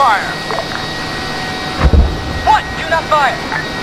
fire! One, do not fire!